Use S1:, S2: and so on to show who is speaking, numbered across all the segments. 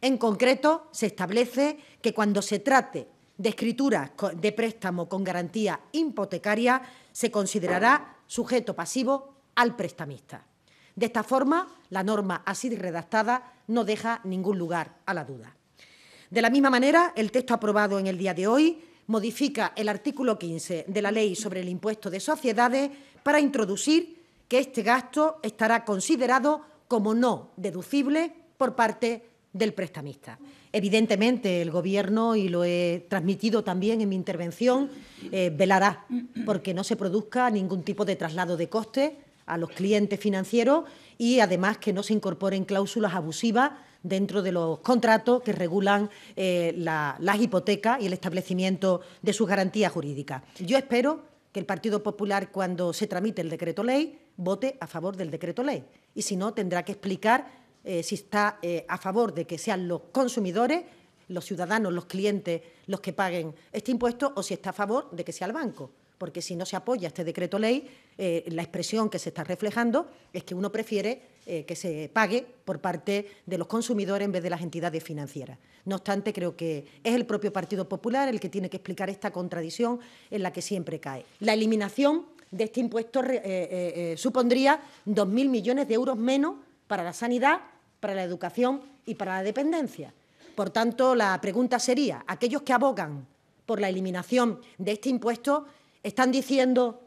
S1: En concreto, se establece que cuando se trate de escrituras de préstamo con garantía hipotecaria, se considerará sujeto pasivo al prestamista. De esta forma, la norma así redactada no deja ningún lugar a la duda. De la misma manera, el texto aprobado en el día de hoy modifica el artículo 15 de la Ley sobre el impuesto de sociedades para introducir que este gasto estará considerado como no deducible por parte del prestamista. Evidentemente, el Gobierno, y lo he transmitido también en mi intervención, eh, velará porque no se produzca ningún tipo de traslado de costes a los clientes financieros y, además, que no se incorporen cláusulas abusivas dentro de los contratos que regulan eh, las hipotecas y el establecimiento de sus garantías jurídicas. Yo espero que el Partido Popular, cuando se tramite el decreto ley, vote a favor del decreto ley. Y si no, tendrá que explicar eh, si está eh, a favor de que sean los consumidores, los ciudadanos, los clientes, los que paguen este impuesto, o si está a favor de que sea el banco. Porque si no se apoya este decreto ley, eh, la expresión que se está reflejando es que uno prefiere que se pague por parte de los consumidores en vez de las entidades financieras. No obstante, creo que es el propio Partido Popular el que tiene que explicar esta contradicción en la que siempre cae. La eliminación de este impuesto supondría 2.000 millones de euros menos para la sanidad para la educación y para la dependencia. Por tanto, la pregunta sería, aquellos que abogan por la eliminación de este impuesto están diciendo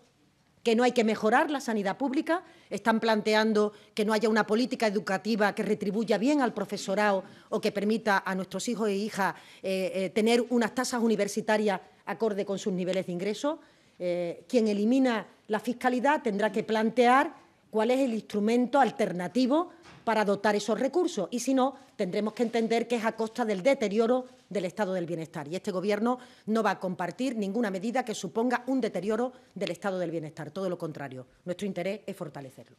S1: que no hay que mejorar la sanidad pública, están planteando que no haya una política educativa que retribuya bien al profesorado o que permita a nuestros hijos e hijas eh, eh, tener unas tasas universitarias acorde con sus niveles de ingresos. Eh, quien elimina la fiscalidad tendrá que plantear cuál es el instrumento alternativo para dotar esos recursos y si no, tendremos que entender que es a costa del deterioro del estado del bienestar. Y este Gobierno no va a compartir ninguna medida que suponga un deterioro del estado del bienestar, todo lo contrario. Nuestro interés es fortalecerlo.